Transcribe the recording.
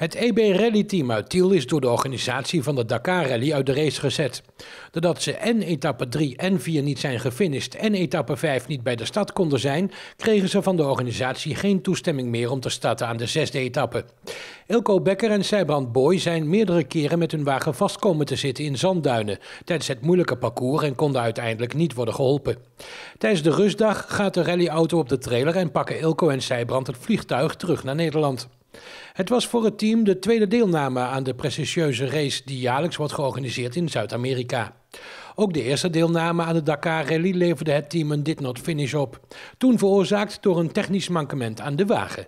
Het EB Rally Team uit Tiel is door de organisatie van de Dakar Rally uit de race gezet. Doordat ze en etappe 3 en 4 niet zijn gefinished en etappe 5 niet bij de stad konden zijn, kregen ze van de organisatie geen toestemming meer om te starten aan de zesde etappe. Ilko Becker en Sijbrand Boy zijn meerdere keren met hun wagen vast komen te zitten in zandduinen tijdens het moeilijke parcours en konden uiteindelijk niet worden geholpen. Tijdens de rustdag gaat de rallyauto op de trailer en pakken Ilko en Sijbrand het vliegtuig terug naar Nederland. Het was voor het team de tweede deelname aan de prestigieuze race die jaarlijks wordt georganiseerd in Zuid-Amerika. Ook de eerste deelname aan de Dakar Rally leverde het team een dit not finish op. Toen veroorzaakt door een technisch mankement aan de wagen.